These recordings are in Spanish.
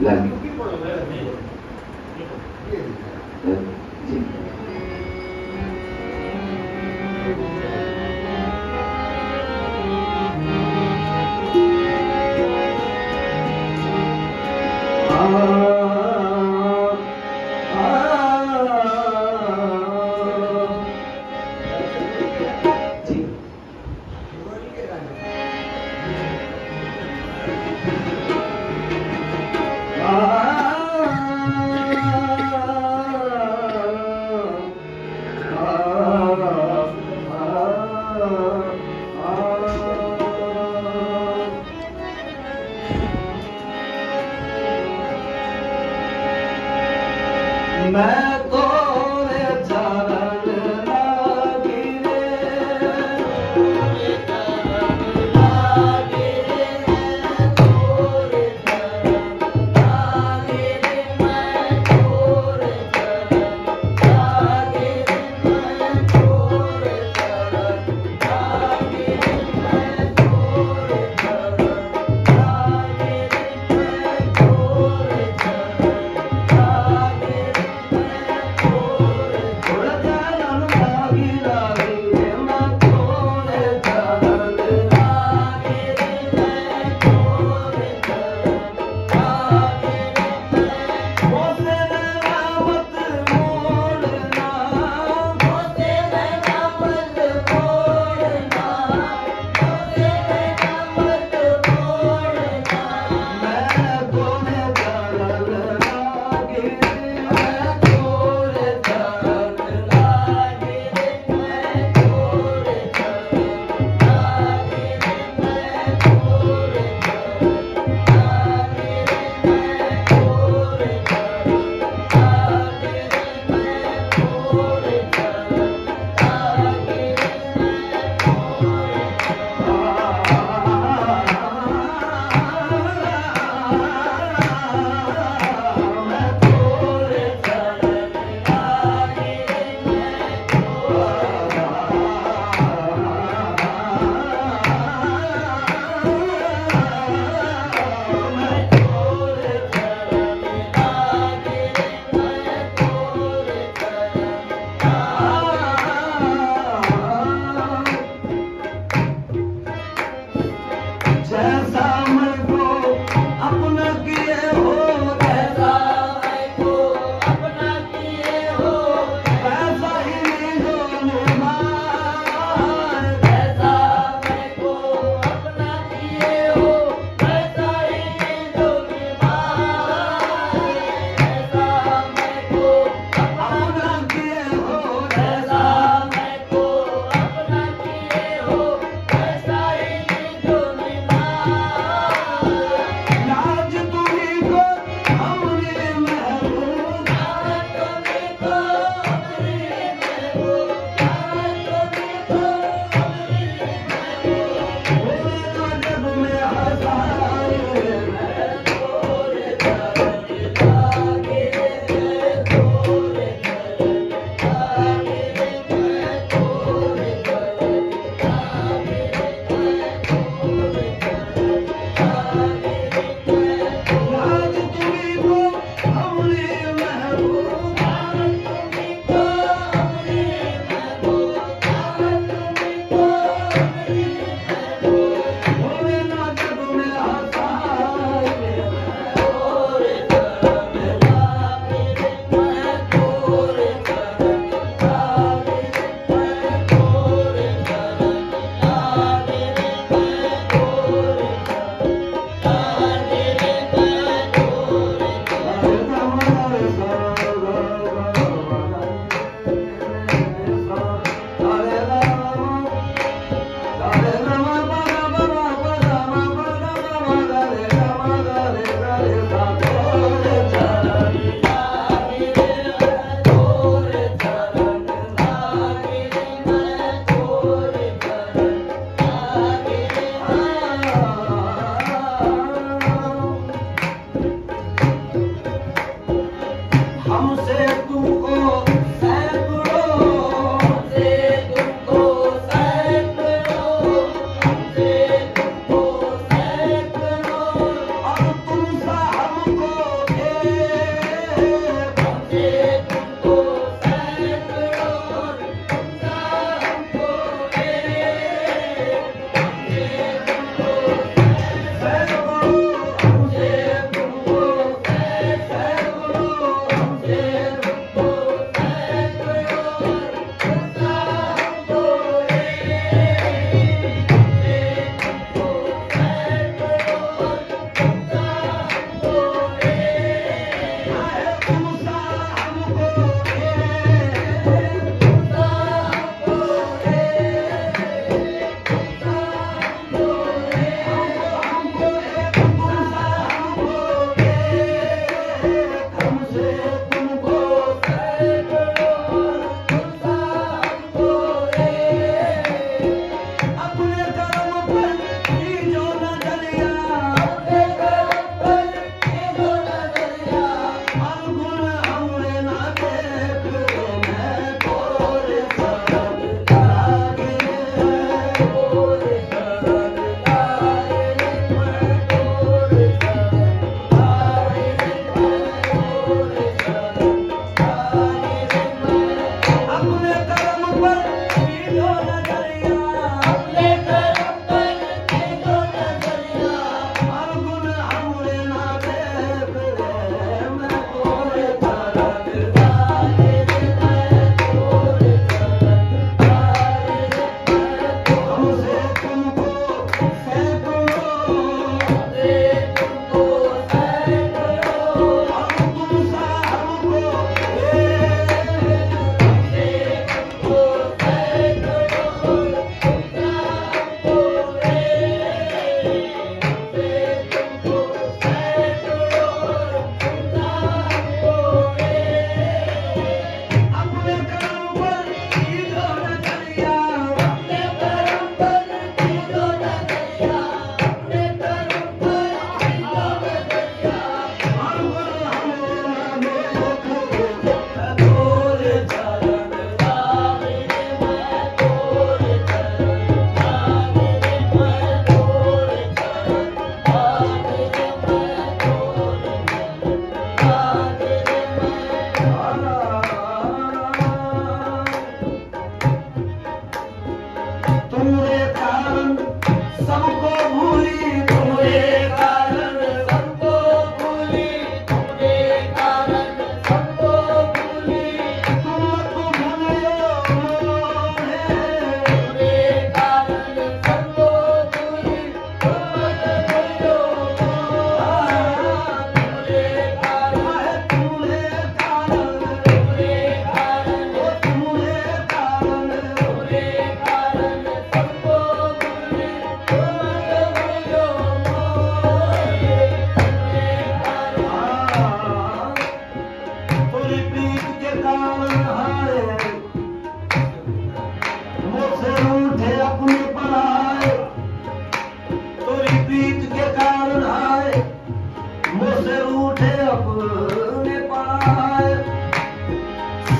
La. ¿Eh?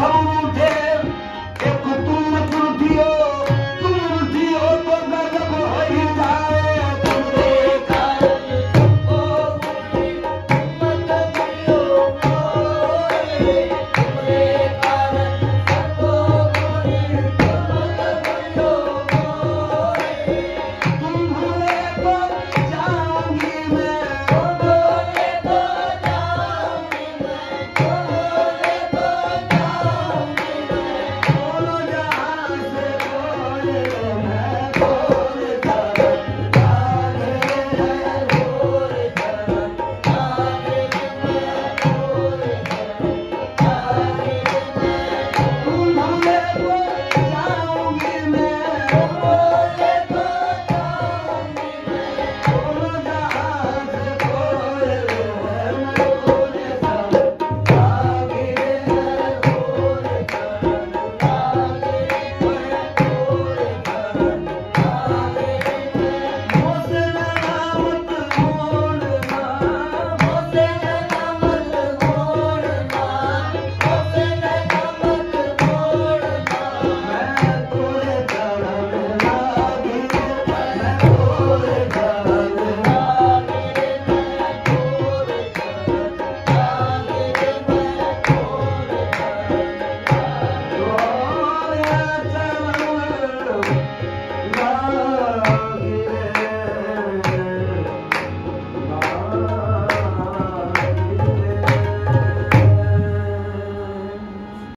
Saúde!